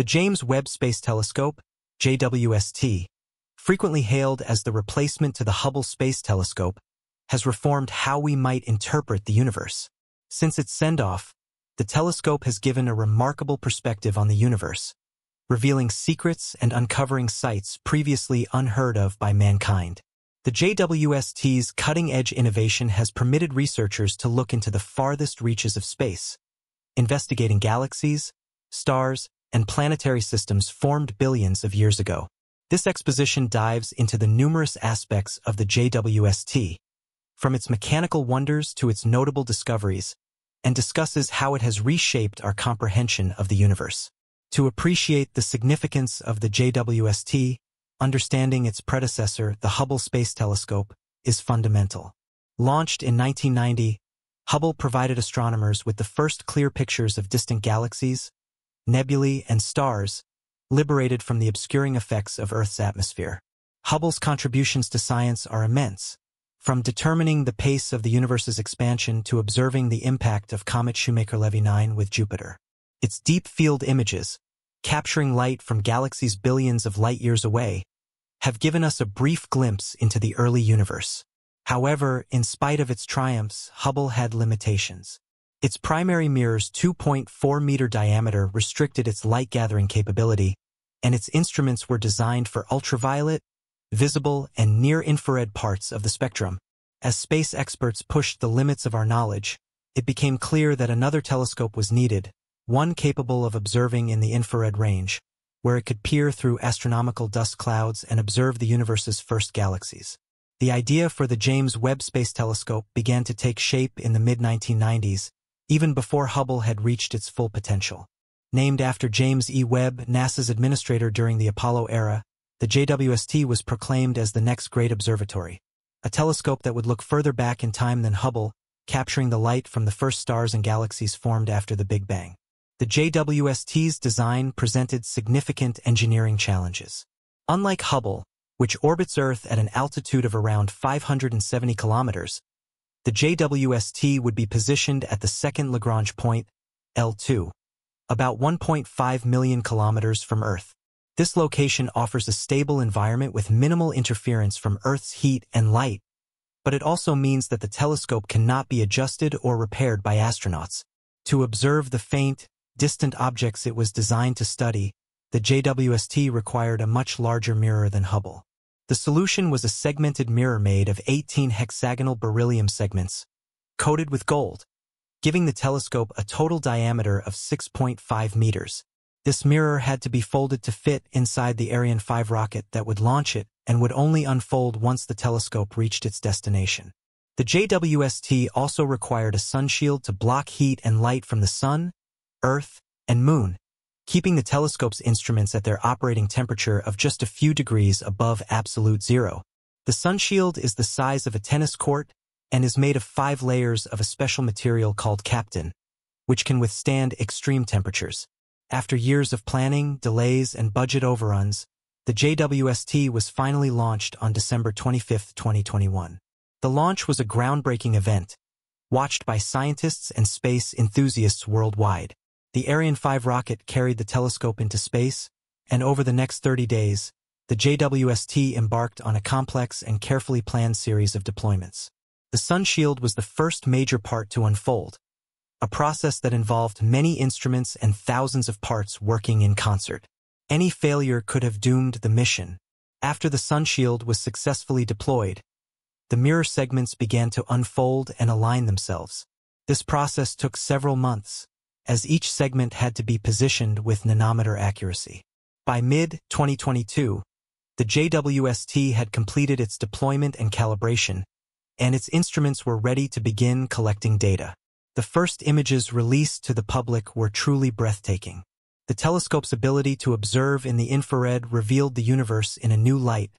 The James Webb Space Telescope, JWST, frequently hailed as the replacement to the Hubble Space Telescope, has reformed how we might interpret the universe. Since its send-off, the telescope has given a remarkable perspective on the universe, revealing secrets and uncovering sights previously unheard of by mankind. The JWST's cutting-edge innovation has permitted researchers to look into the farthest reaches of space, investigating galaxies, stars, and planetary systems formed billions of years ago. This exposition dives into the numerous aspects of the JWST, from its mechanical wonders to its notable discoveries, and discusses how it has reshaped our comprehension of the universe. To appreciate the significance of the JWST, understanding its predecessor, the Hubble Space Telescope, is fundamental. Launched in 1990, Hubble provided astronomers with the first clear pictures of distant galaxies, nebulae, and stars liberated from the obscuring effects of Earth's atmosphere. Hubble's contributions to science are immense, from determining the pace of the universe's expansion to observing the impact of Comet Shoemaker-Levy 9 with Jupiter. Its deep field images, capturing light from galaxies billions of light-years away, have given us a brief glimpse into the early universe. However, in spite of its triumphs, Hubble had limitations. Its primary mirror's 2.4-meter diameter restricted its light-gathering capability, and its instruments were designed for ultraviolet, visible, and near-infrared parts of the spectrum. As space experts pushed the limits of our knowledge, it became clear that another telescope was needed, one capable of observing in the infrared range where it could peer through astronomical dust clouds and observe the universe's first galaxies. The idea for the James Webb Space Telescope began to take shape in the mid-1990s, even before Hubble had reached its full potential. Named after James E. Webb, NASA's administrator during the Apollo era, the JWST was proclaimed as the next great observatory, a telescope that would look further back in time than Hubble, capturing the light from the first stars and galaxies formed after the Big Bang. The JWST's design presented significant engineering challenges. Unlike Hubble, which orbits Earth at an altitude of around 570 kilometers, the JWST would be positioned at the second Lagrange point, L2, about 1.5 million kilometers from Earth. This location offers a stable environment with minimal interference from Earth's heat and light, but it also means that the telescope cannot be adjusted or repaired by astronauts. To observe the faint, distant objects it was designed to study, the JWST required a much larger mirror than Hubble. The solution was a segmented mirror made of 18 hexagonal beryllium segments, coated with gold, giving the telescope a total diameter of 6.5 meters. This mirror had to be folded to fit inside the Ariane 5 rocket that would launch it and would only unfold once the telescope reached its destination. The JWST also required a sunshield to block heat and light from the sun Earth, and Moon, keeping the telescope's instruments at their operating temperature of just a few degrees above absolute zero. The sunshield is the size of a tennis court and is made of five layers of a special material called Kapton, which can withstand extreme temperatures. After years of planning, delays, and budget overruns, the JWST was finally launched on December 25, 2021. The launch was a groundbreaking event, watched by scientists and space enthusiasts worldwide. The Ariane 5 rocket carried the telescope into space, and over the next 30 days, the JWST embarked on a complex and carefully planned series of deployments. The sunshield was the first major part to unfold, a process that involved many instruments and thousands of parts working in concert. Any failure could have doomed the mission. After the sunshield was successfully deployed, the mirror segments began to unfold and align themselves. This process took several months, as each segment had to be positioned with nanometer accuracy. By mid-2022, the JWST had completed its deployment and calibration, and its instruments were ready to begin collecting data. The first images released to the public were truly breathtaking. The telescope's ability to observe in the infrared revealed the universe in a new light,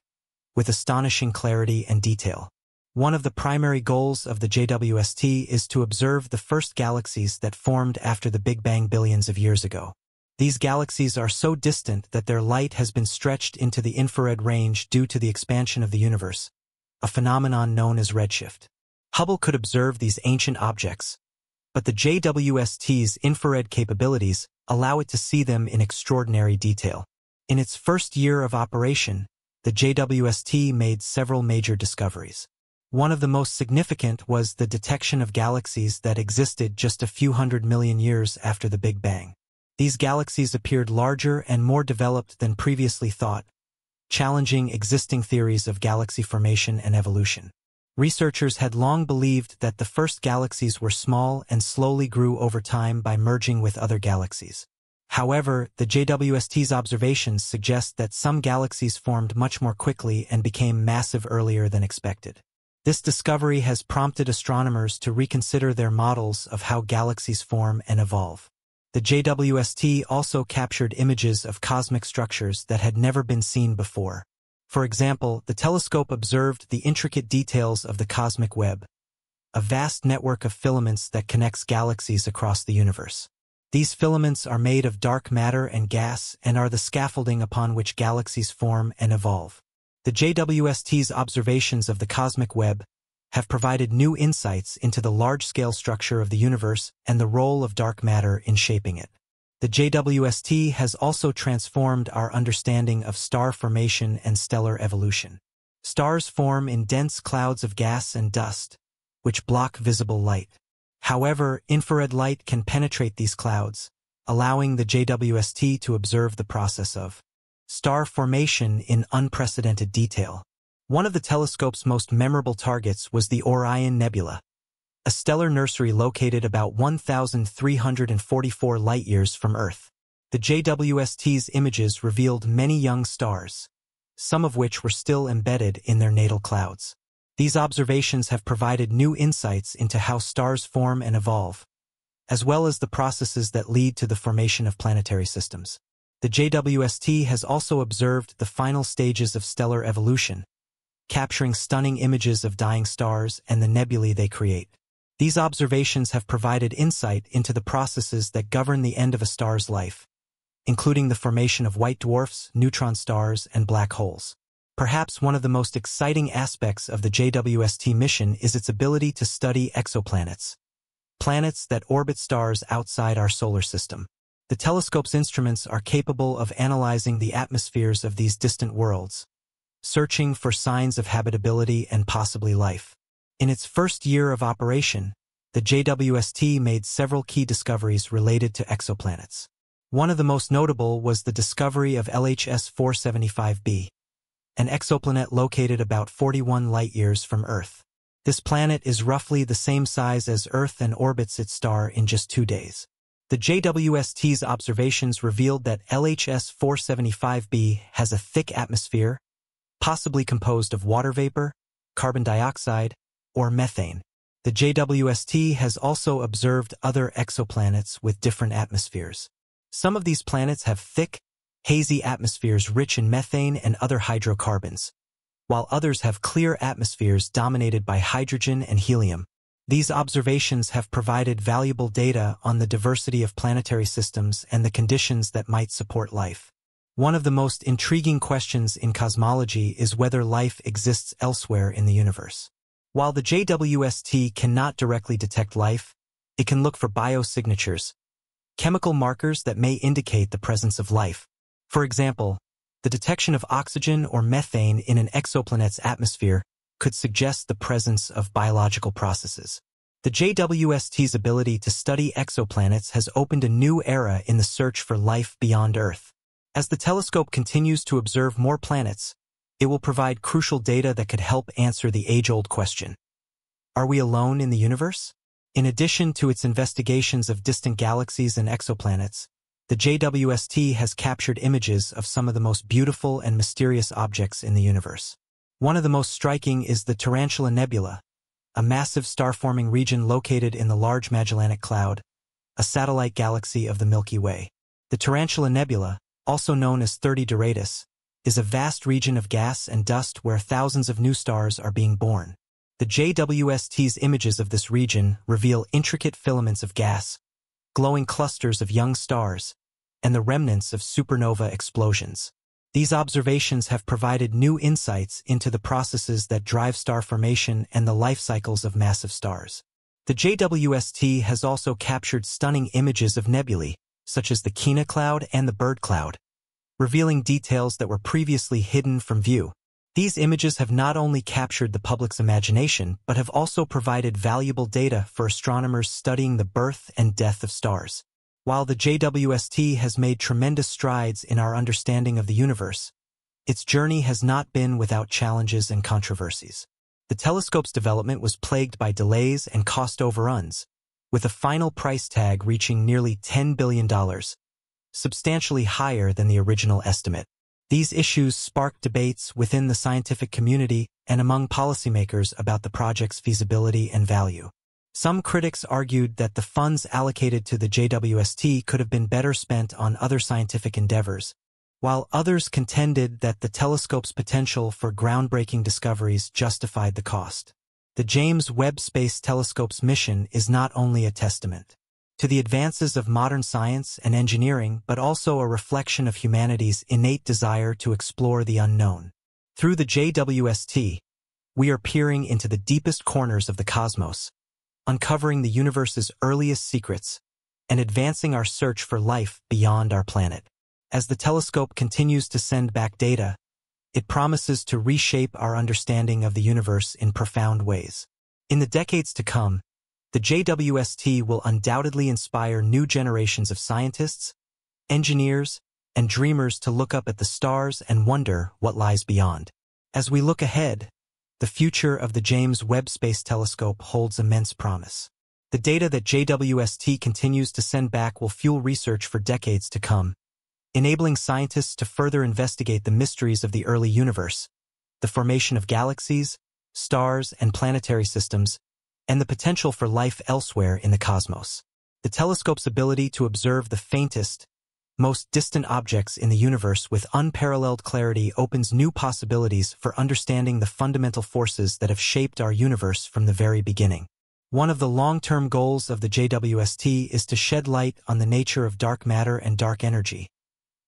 with astonishing clarity and detail. One of the primary goals of the JWST is to observe the first galaxies that formed after the Big Bang billions of years ago. These galaxies are so distant that their light has been stretched into the infrared range due to the expansion of the universe, a phenomenon known as redshift. Hubble could observe these ancient objects, but the JWST's infrared capabilities allow it to see them in extraordinary detail. In its first year of operation, the JWST made several major discoveries. One of the most significant was the detection of galaxies that existed just a few hundred million years after the Big Bang. These galaxies appeared larger and more developed than previously thought, challenging existing theories of galaxy formation and evolution. Researchers had long believed that the first galaxies were small and slowly grew over time by merging with other galaxies. However, the JWST's observations suggest that some galaxies formed much more quickly and became massive earlier than expected. This discovery has prompted astronomers to reconsider their models of how galaxies form and evolve. The JWST also captured images of cosmic structures that had never been seen before. For example, the telescope observed the intricate details of the cosmic web, a vast network of filaments that connects galaxies across the universe. These filaments are made of dark matter and gas and are the scaffolding upon which galaxies form and evolve. The JWST's observations of the cosmic web have provided new insights into the large-scale structure of the universe and the role of dark matter in shaping it. The JWST has also transformed our understanding of star formation and stellar evolution. Stars form in dense clouds of gas and dust, which block visible light. However, infrared light can penetrate these clouds, allowing the JWST to observe the process of star formation in unprecedented detail. One of the telescope's most memorable targets was the Orion Nebula, a stellar nursery located about 1,344 light-years from Earth. The JWST's images revealed many young stars, some of which were still embedded in their natal clouds. These observations have provided new insights into how stars form and evolve, as well as the processes that lead to the formation of planetary systems. The JWST has also observed the final stages of stellar evolution, capturing stunning images of dying stars and the nebulae they create. These observations have provided insight into the processes that govern the end of a star's life, including the formation of white dwarfs, neutron stars, and black holes. Perhaps one of the most exciting aspects of the JWST mission is its ability to study exoplanets, planets that orbit stars outside our solar system. The telescope's instruments are capable of analyzing the atmospheres of these distant worlds, searching for signs of habitability and possibly life. In its first year of operation, the JWST made several key discoveries related to exoplanets. One of the most notable was the discovery of LHS 475b, an exoplanet located about 41 light-years from Earth. This planet is roughly the same size as Earth and orbits its star in just two days. The JWST's observations revealed that LHS 475b has a thick atmosphere, possibly composed of water vapor, carbon dioxide, or methane. The JWST has also observed other exoplanets with different atmospheres. Some of these planets have thick, hazy atmospheres rich in methane and other hydrocarbons, while others have clear atmospheres dominated by hydrogen and helium. These observations have provided valuable data on the diversity of planetary systems and the conditions that might support life. One of the most intriguing questions in cosmology is whether life exists elsewhere in the universe. While the JWST cannot directly detect life, it can look for biosignatures, chemical markers that may indicate the presence of life. For example, the detection of oxygen or methane in an exoplanet's atmosphere could suggest the presence of biological processes. The JWST's ability to study exoplanets has opened a new era in the search for life beyond Earth. As the telescope continues to observe more planets, it will provide crucial data that could help answer the age-old question. Are we alone in the universe? In addition to its investigations of distant galaxies and exoplanets, the JWST has captured images of some of the most beautiful and mysterious objects in the universe. One of the most striking is the Tarantula Nebula, a massive star-forming region located in the Large Magellanic Cloud, a satellite galaxy of the Milky Way. The Tarantula Nebula, also known as 30 Doradus, is a vast region of gas and dust where thousands of new stars are being born. The JWST's images of this region reveal intricate filaments of gas, glowing clusters of young stars, and the remnants of supernova explosions. These observations have provided new insights into the processes that drive star formation and the life cycles of massive stars. The JWST has also captured stunning images of nebulae, such as the Kina cloud and the Bird cloud, revealing details that were previously hidden from view. These images have not only captured the public's imagination, but have also provided valuable data for astronomers studying the birth and death of stars. While the JWST has made tremendous strides in our understanding of the universe, its journey has not been without challenges and controversies. The telescope's development was plagued by delays and cost overruns, with a final price tag reaching nearly $10 billion, substantially higher than the original estimate. These issues sparked debates within the scientific community and among policymakers about the project's feasibility and value. Some critics argued that the funds allocated to the JWST could have been better spent on other scientific endeavors, while others contended that the telescope's potential for groundbreaking discoveries justified the cost. The James Webb Space Telescope's mission is not only a testament to the advances of modern science and engineering, but also a reflection of humanity's innate desire to explore the unknown. Through the JWST, we are peering into the deepest corners of the cosmos, uncovering the universe's earliest secrets, and advancing our search for life beyond our planet. As the telescope continues to send back data, it promises to reshape our understanding of the universe in profound ways. In the decades to come, the JWST will undoubtedly inspire new generations of scientists, engineers, and dreamers to look up at the stars and wonder what lies beyond. As we look ahead, the future of the James Webb Space Telescope holds immense promise. The data that JWST continues to send back will fuel research for decades to come, enabling scientists to further investigate the mysteries of the early universe, the formation of galaxies, stars, and planetary systems, and the potential for life elsewhere in the cosmos. The telescope's ability to observe the faintest, most distant objects in the universe with unparalleled clarity opens new possibilities for understanding the fundamental forces that have shaped our universe from the very beginning. One of the long-term goals of the JWST is to shed light on the nature of dark matter and dark energy,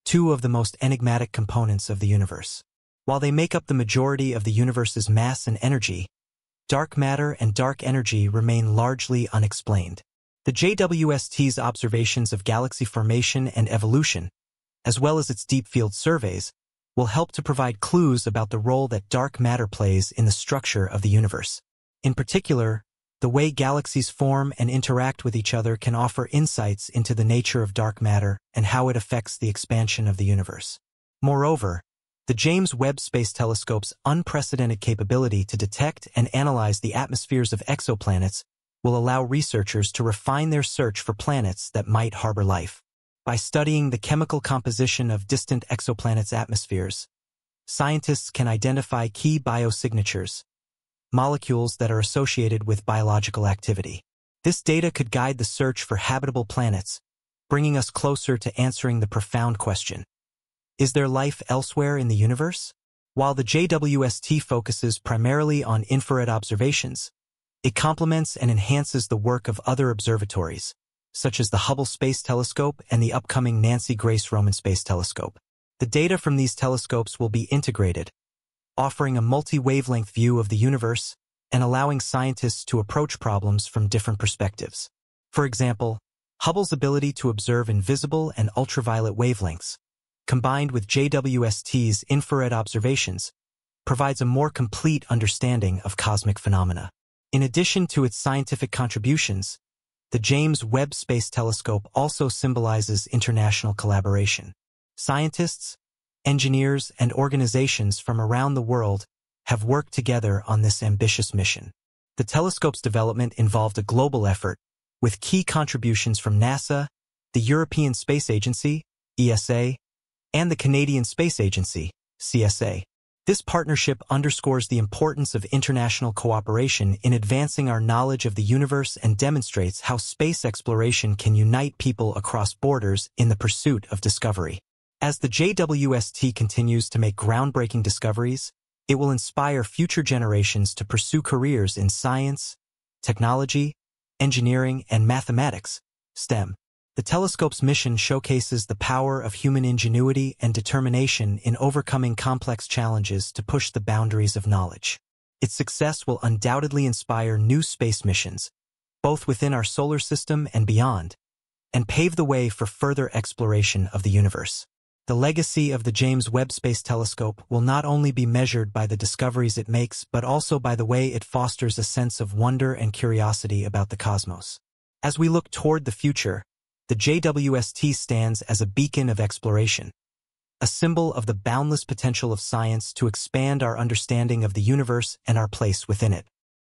two of the most enigmatic components of the universe. While they make up the majority of the universe's mass and energy, dark matter and dark energy remain largely unexplained. The JWST's observations of galaxy formation and evolution, as well as its deep field surveys, will help to provide clues about the role that dark matter plays in the structure of the universe. In particular, the way galaxies form and interact with each other can offer insights into the nature of dark matter and how it affects the expansion of the universe. Moreover, the James Webb Space Telescope's unprecedented capability to detect and analyze the atmospheres of exoplanets will allow researchers to refine their search for planets that might harbor life. By studying the chemical composition of distant exoplanets' atmospheres, scientists can identify key biosignatures, molecules that are associated with biological activity. This data could guide the search for habitable planets, bringing us closer to answering the profound question, is there life elsewhere in the universe? While the JWST focuses primarily on infrared observations, it complements and enhances the work of other observatories, such as the Hubble Space Telescope and the upcoming Nancy Grace Roman Space Telescope. The data from these telescopes will be integrated, offering a multi-wavelength view of the universe and allowing scientists to approach problems from different perspectives. For example, Hubble's ability to observe invisible and ultraviolet wavelengths combined with JWST's infrared observations, provides a more complete understanding of cosmic phenomena. In addition to its scientific contributions, the James Webb Space Telescope also symbolizes international collaboration. Scientists, engineers, and organizations from around the world have worked together on this ambitious mission. The telescope's development involved a global effort, with key contributions from NASA, the European Space Agency, ESA, and the Canadian Space Agency, CSA. This partnership underscores the importance of international cooperation in advancing our knowledge of the universe and demonstrates how space exploration can unite people across borders in the pursuit of discovery. As the JWST continues to make groundbreaking discoveries, it will inspire future generations to pursue careers in science, technology, engineering, and mathematics, STEM. The telescope's mission showcases the power of human ingenuity and determination in overcoming complex challenges to push the boundaries of knowledge. Its success will undoubtedly inspire new space missions, both within our solar system and beyond, and pave the way for further exploration of the universe. The legacy of the James Webb Space Telescope will not only be measured by the discoveries it makes, but also by the way it fosters a sense of wonder and curiosity about the cosmos. As we look toward the future, the JWST stands as a beacon of exploration, a symbol of the boundless potential of science to expand our understanding of the universe and our place within it.